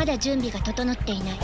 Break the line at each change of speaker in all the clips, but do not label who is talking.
「まだ準備が整っていない。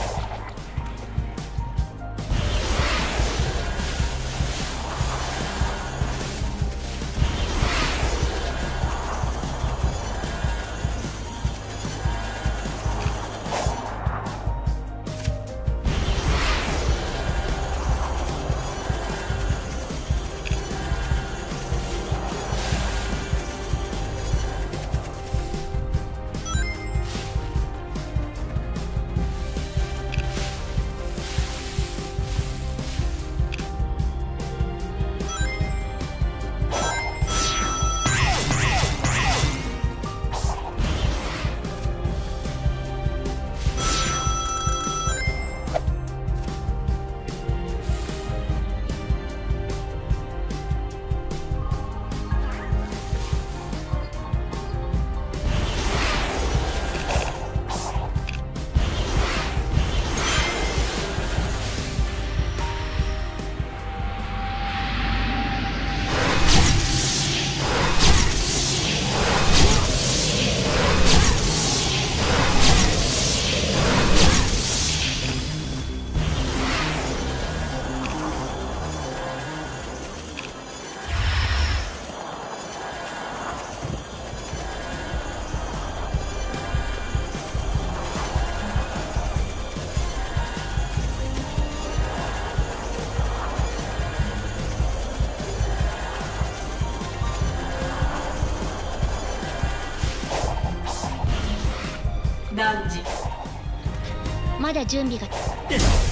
汝
まだ準備が。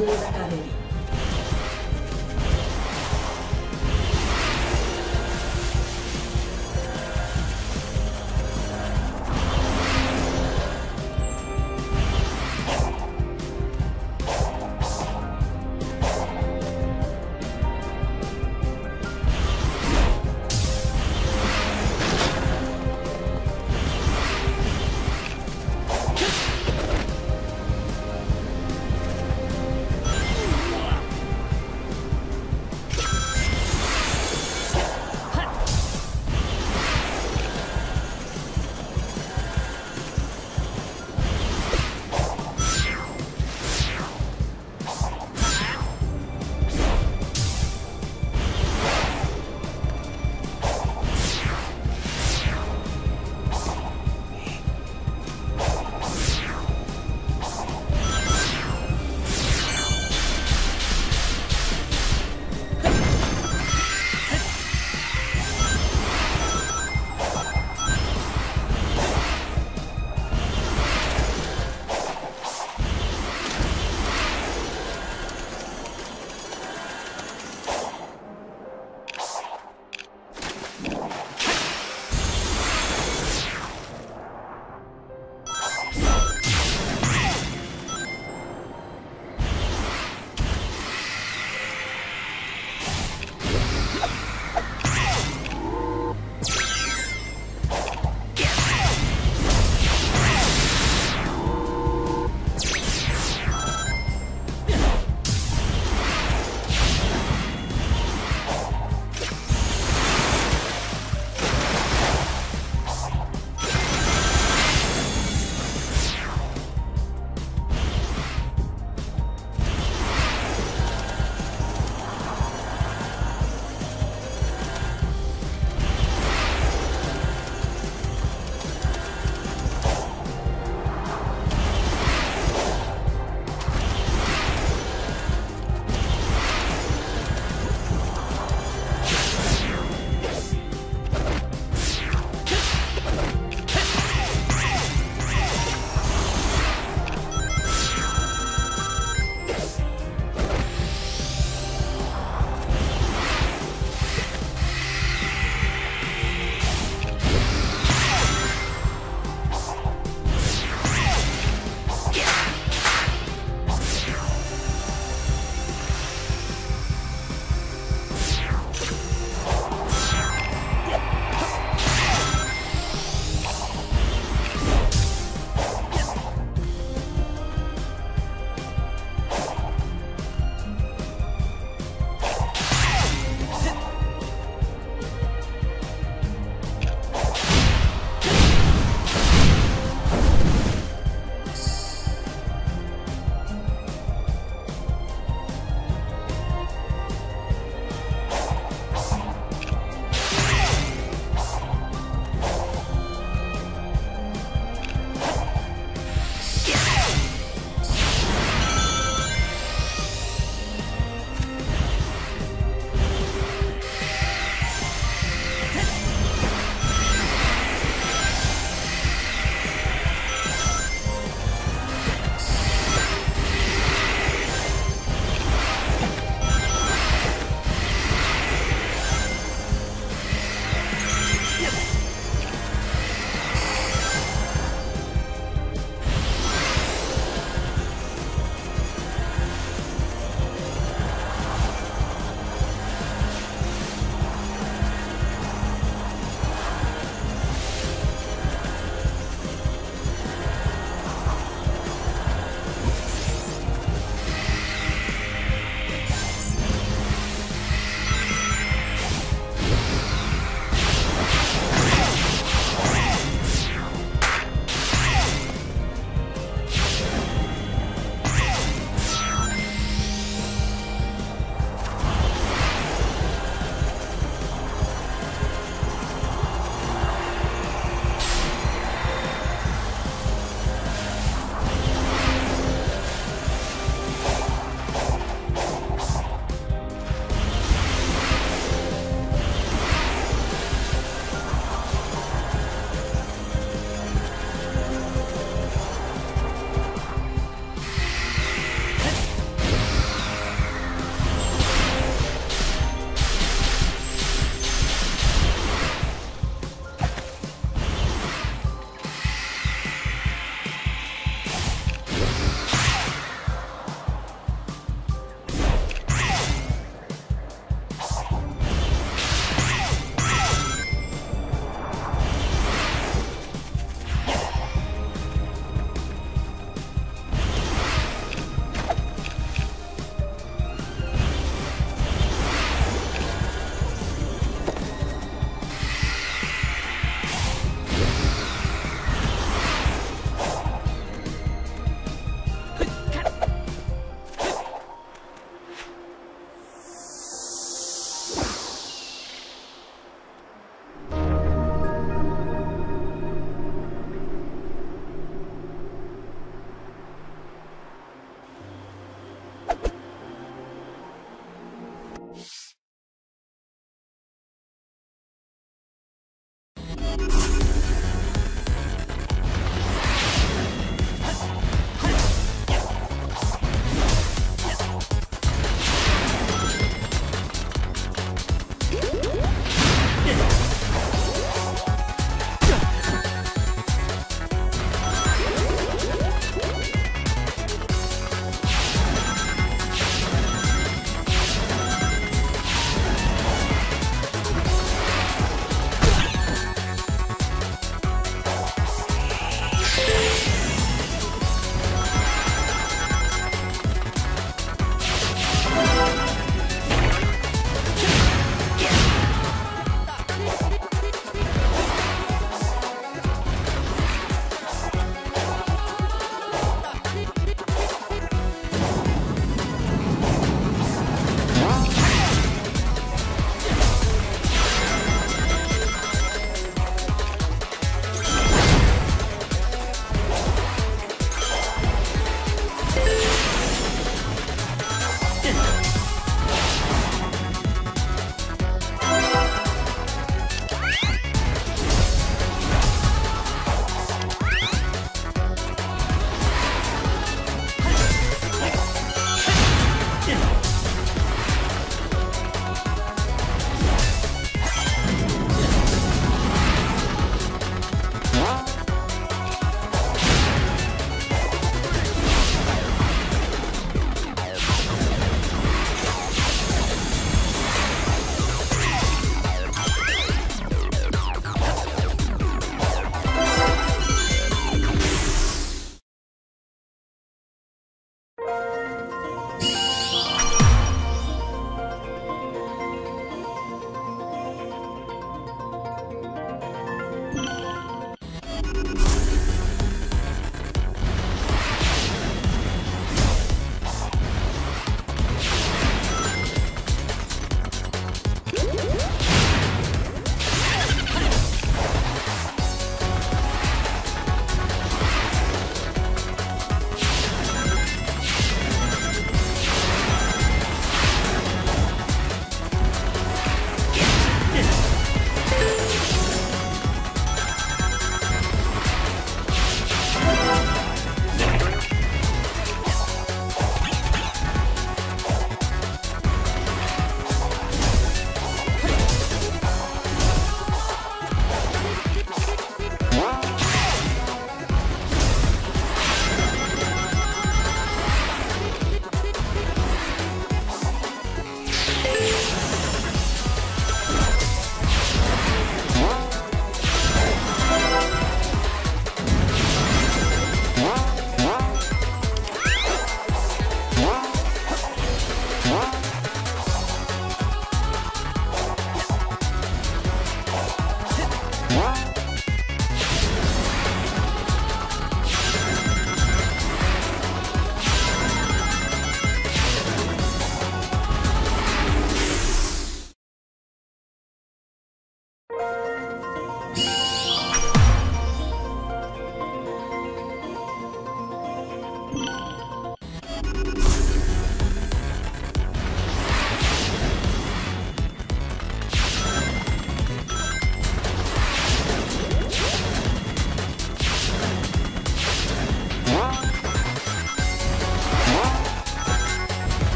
good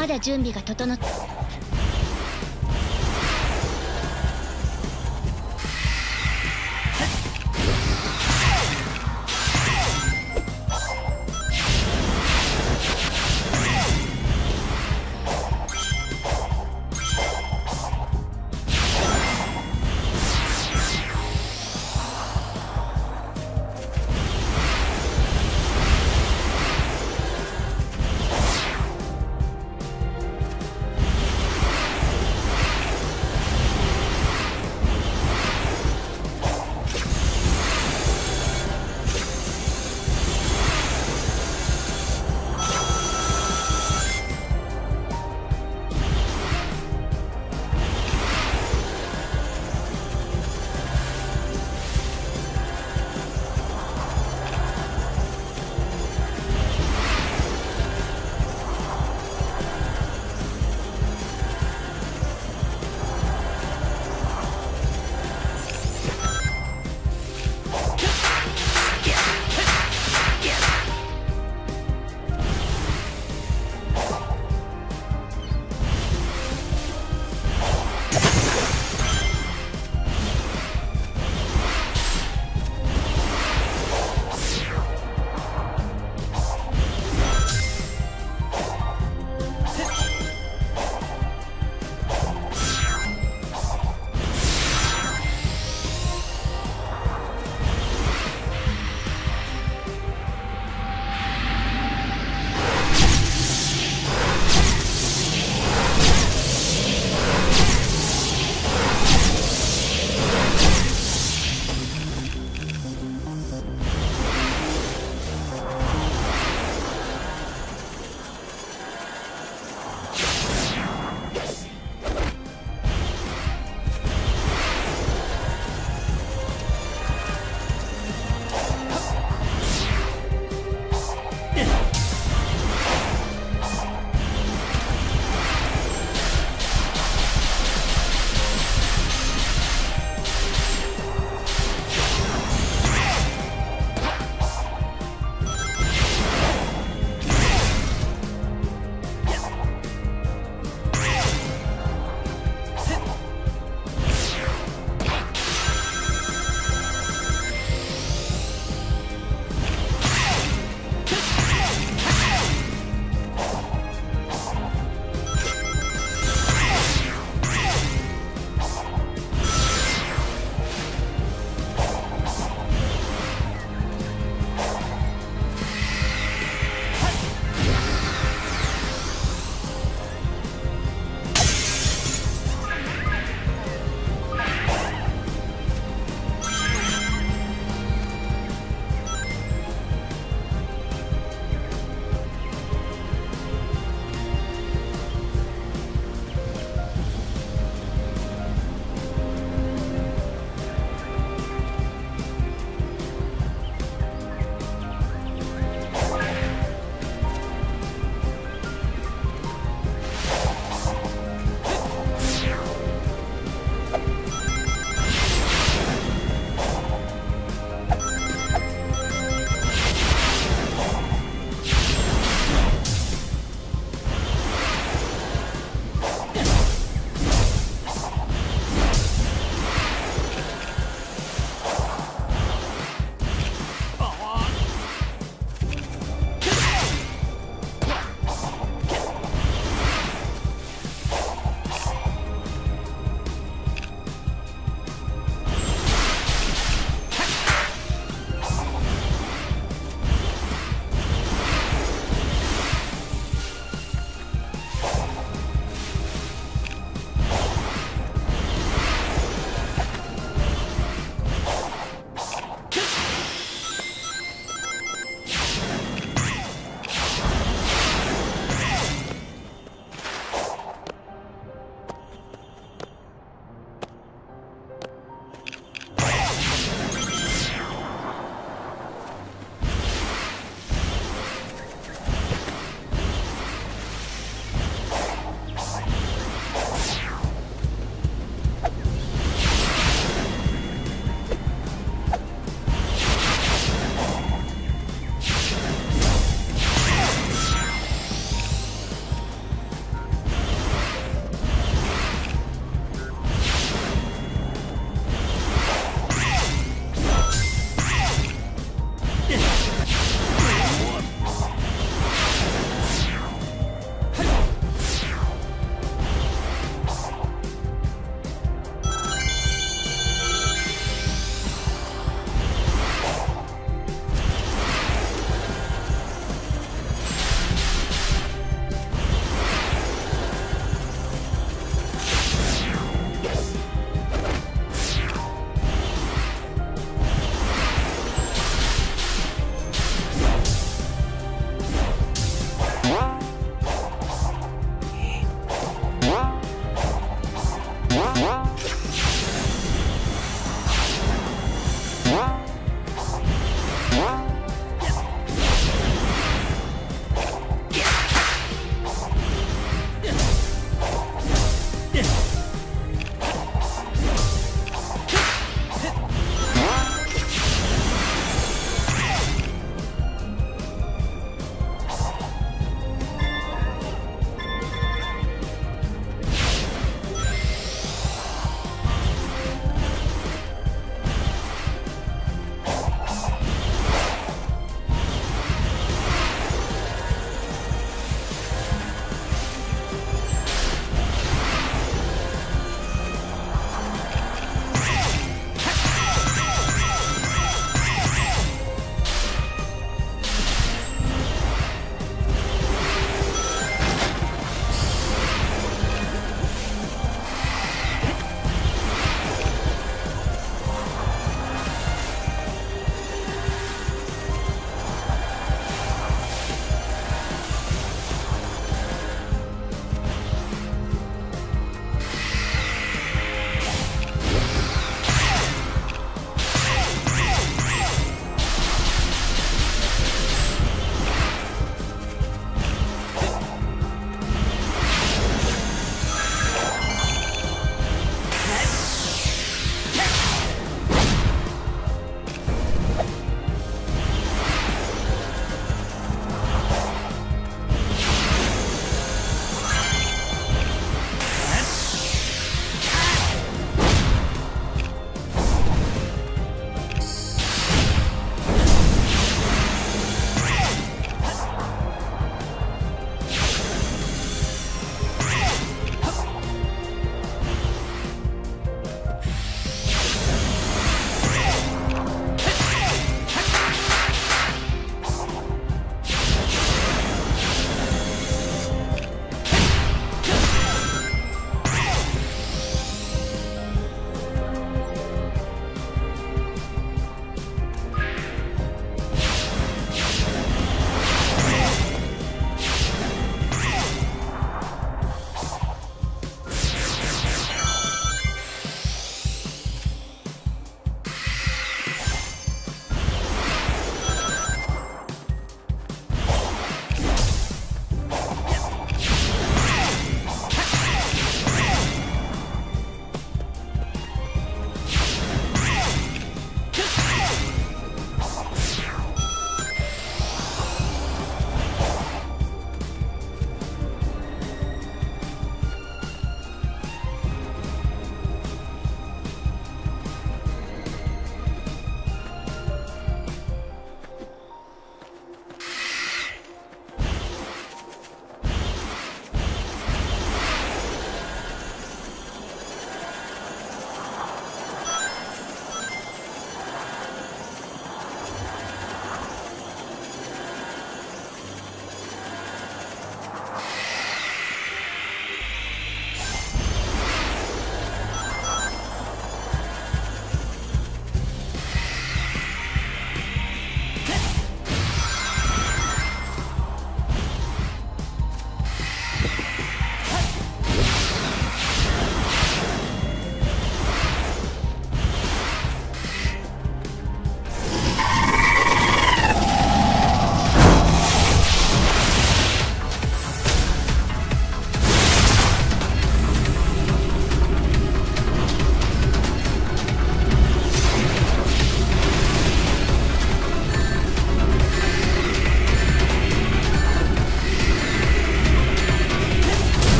まだ準備が整って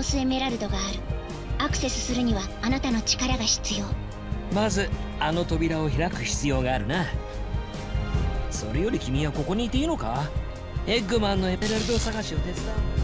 オスエメラルドがある。アクセスするにはあなたの力が必要。
まずあの扉を開く必要があるな。それより君はここにいていいのか？エッグマンのエメラルド探しを手伝う。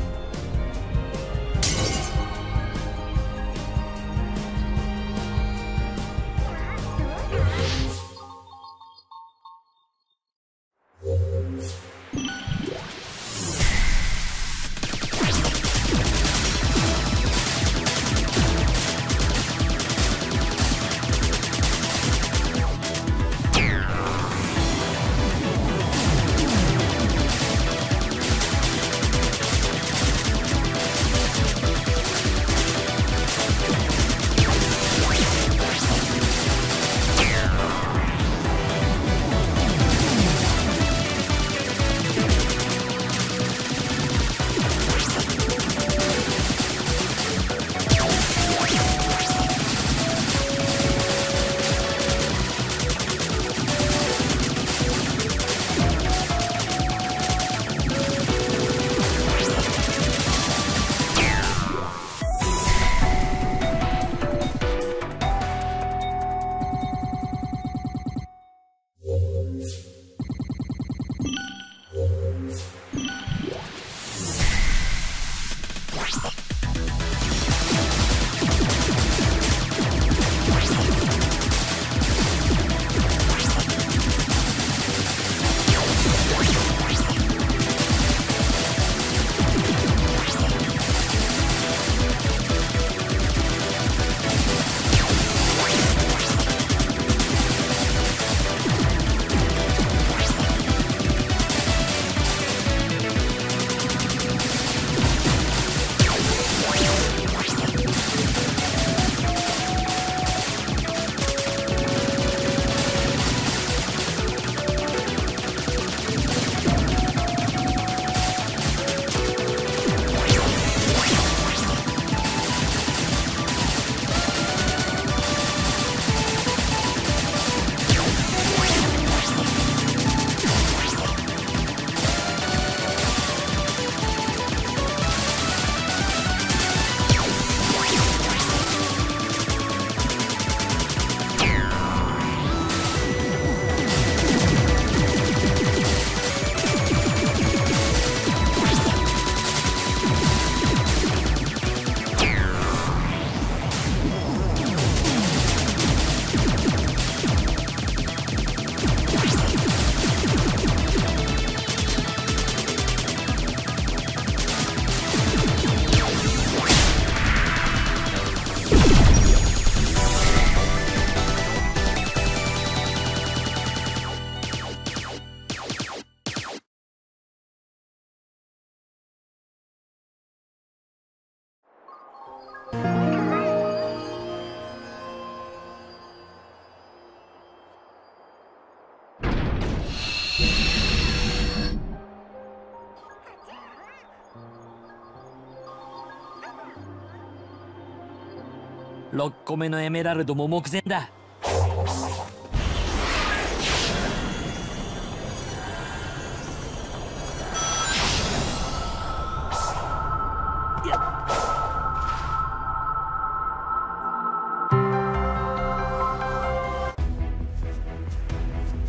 6個目のエメラルドも目前だ。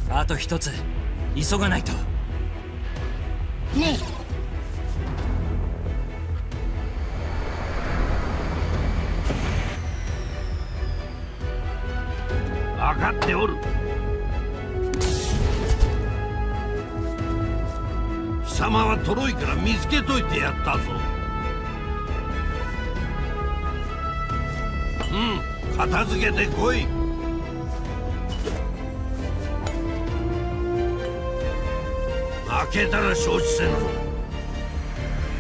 あと一つ。急がないと。
片付けてこい。負けたら承知せんぞ。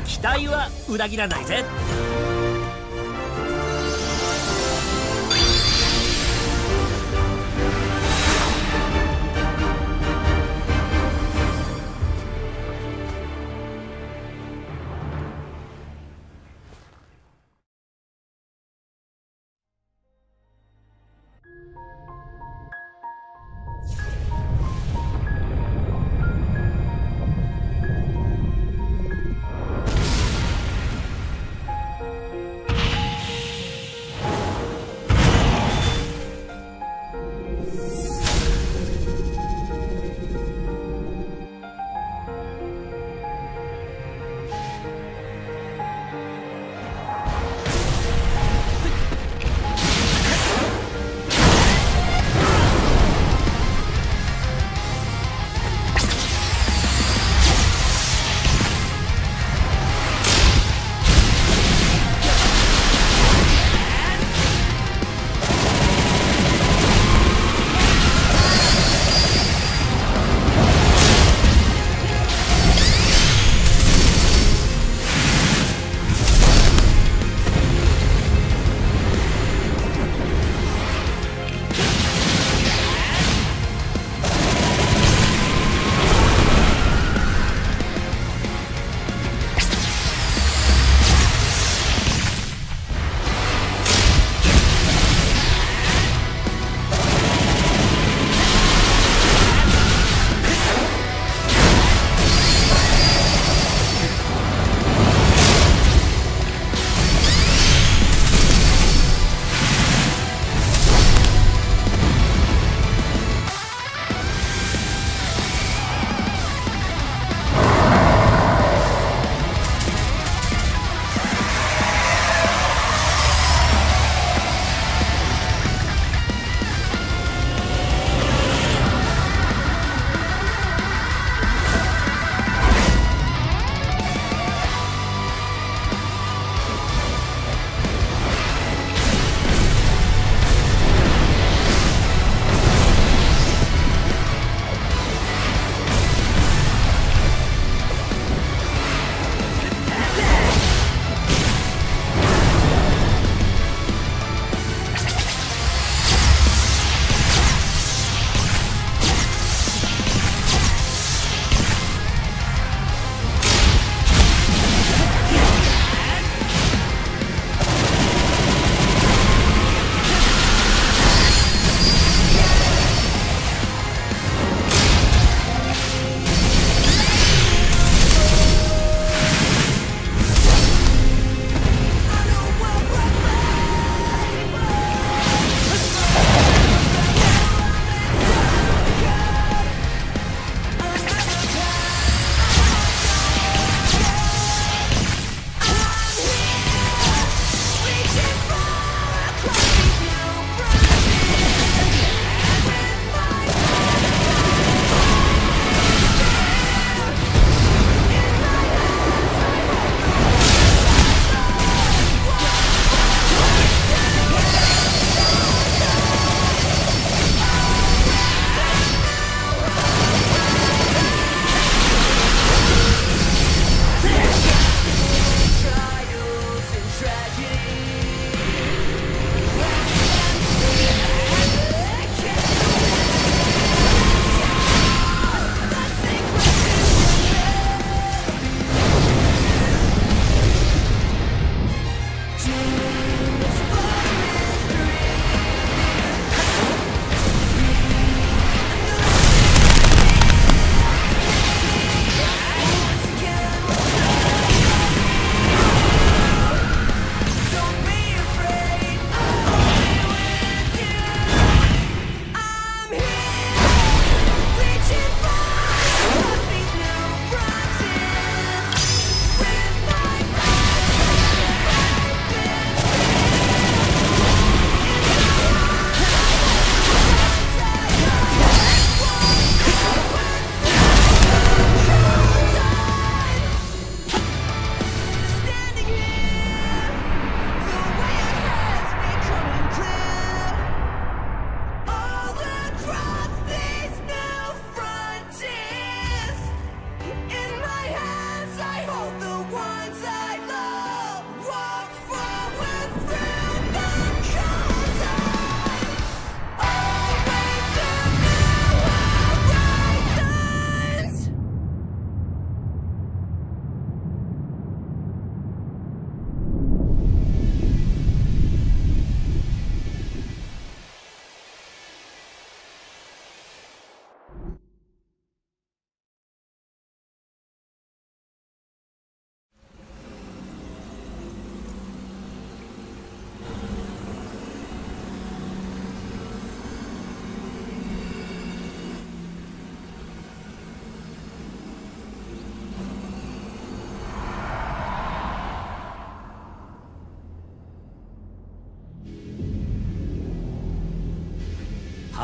期待は裏切らないぜ。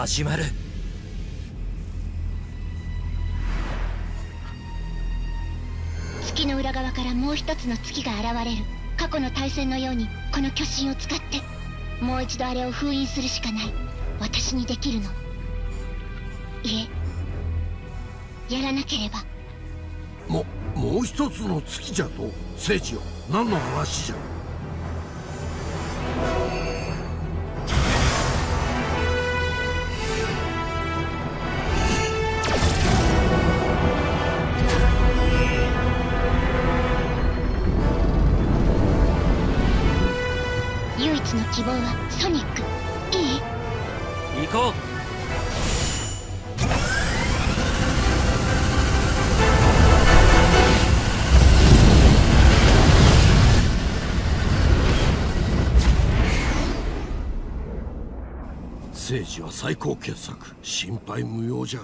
始まる。
月の裏側からもう一つの月が現れる。過去の対戦のようにこの巨神を使ってもう一度あれを封印するしかない。私にできるの。いえ。やらなければ。
ももう一つの月じゃと聖地よ。何の話じゃ高傑作心配無用じゃ。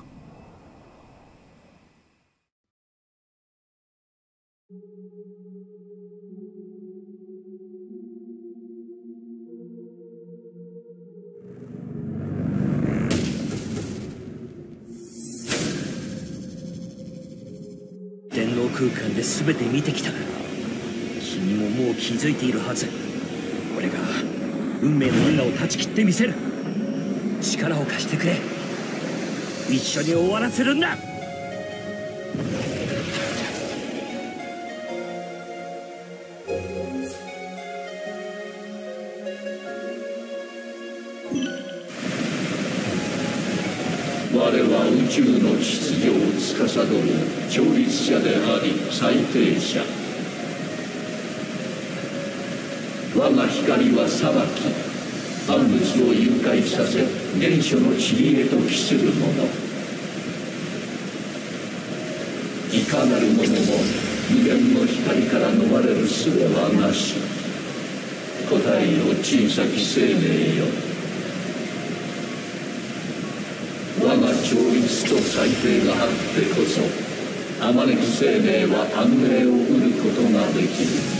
電脳空間で全て見てきた。君ももう気づいているはず。俺が運命の因果を断ち切ってみせる。力を貸してくれ。一緒に終わらせるんだ。
我は宇宙の秩序を司る調律者であり裁定者。我が光は裁き万物を誘拐させ原初の塵へと帰するもの。いかなる者も無限の光から逃れる術はなし。答えよ小さき生命よ。我が調律と裁定があってこそあまねき生命は安寧を得ることができる。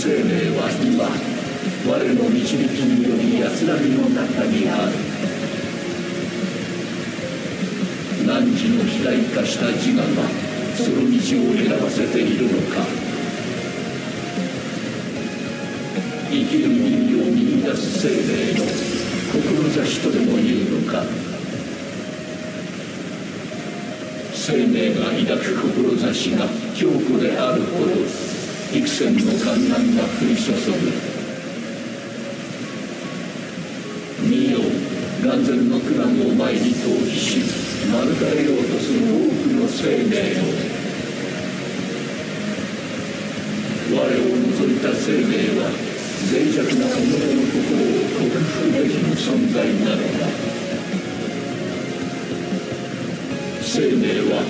生命は今我の導きにより安らぎの中にある。汝の肥大化した自我がその道を選ばせているのか。生きる意味を見出す生命の志とでも言うのか。生命が抱く志が強固であるほど幾千の観覧が降り注ぐ見よ眼前の苦難を前に逃避し免れようとする多くの生命。を我を除いた生命は脆弱な己の心を克服できる存在なのだ生命は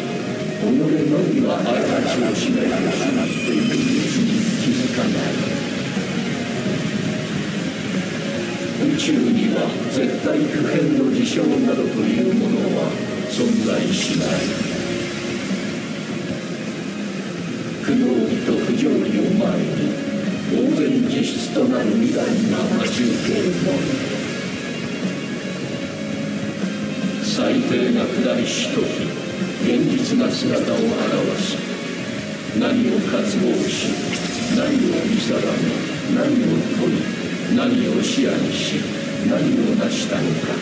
己のみは過ちをしないとし絶対不変の事象などというものは存在しない不合理と不条理を前に当然実質となる未来が待ち受けるの最低が下りしとき現実な姿を表し何を渇望し何を見定め何を問い何を視野にし何を成したのか。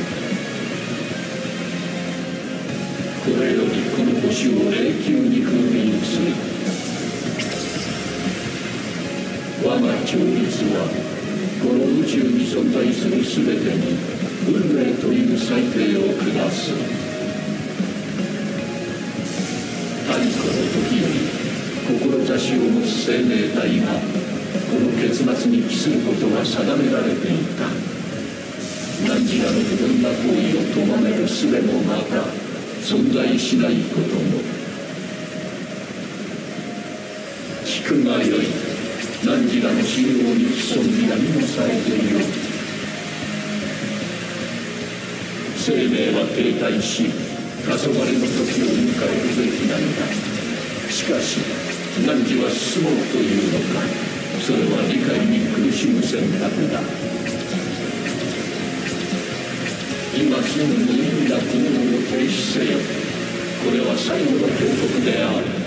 これよりこの星を永久に封印する。我が調律はこの宇宙に存在する全てに運命という裁定を下す。太古の時より志を持つ生命体がこの結末に帰することは定められていた。何時らの不分な行為を咎める術もまた存在しないことも聞くがよい何時らの信用に潜み何もされている生命は停滞し黄昏の時を迎えるべきなのだしかし何時は進もうというのかそれは理解に苦しむ選択だ。今すぐ無意味な行動を停止せよこれは最後の警告である。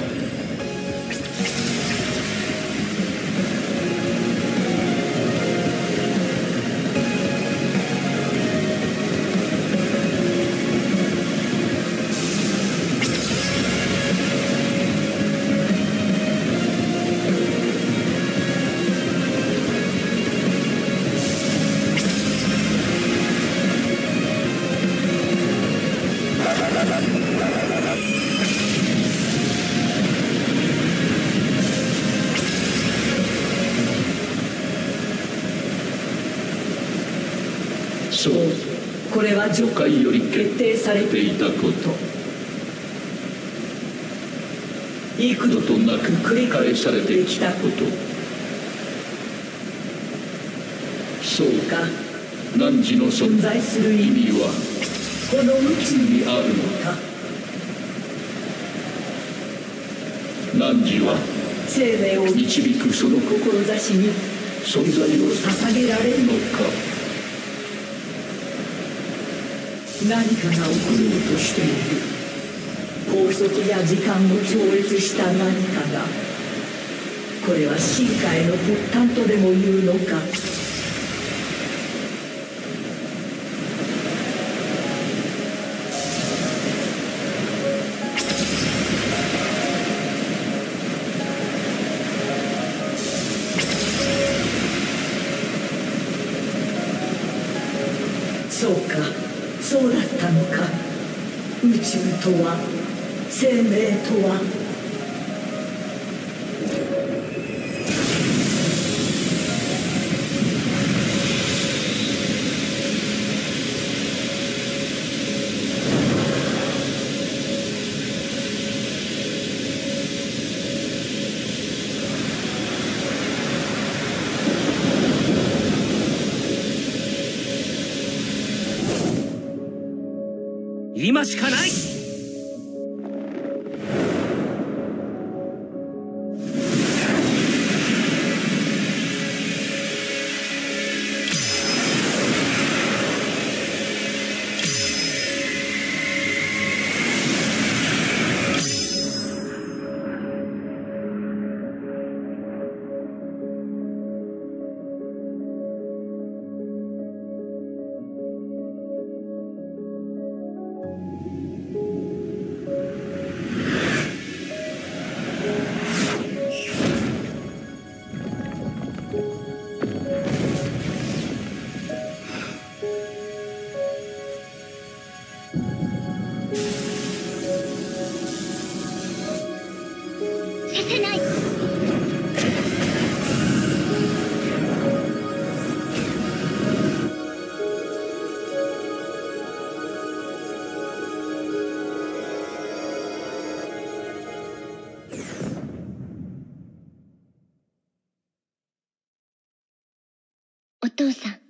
初回より決
決定されて
ていたこと。幾度となく繰り返されてきたこと。そう
か。
汝の存
存在する意
意
味
味は
この宇宙に
にあるの
か。
汝は
生命を
導く。その
志に。
存在を
捧げられるの
のか
何かが起ころうとしている法則や時間を超越した何かがこれは進化への発端とでも言うのか？とは生命とは。
今しかない。
さん。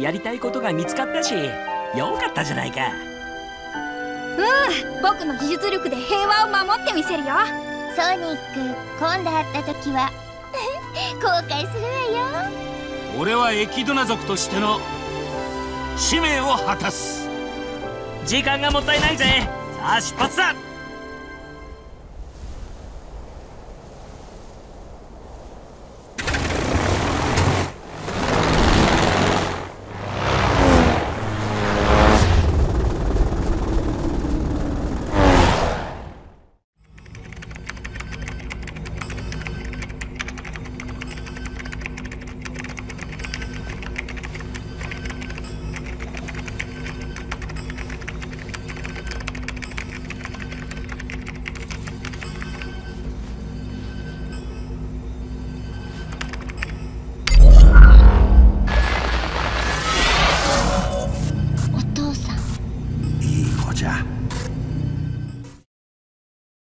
やりたいことが見つかったしよかったじゃないか。
うん僕の技術力で平和を守ってみせるよ。
ソニック今度会った時は 後悔するわよ。
俺はエキドナ族としての使命を果たす。
時間がもったいないぜ。さあ出発だ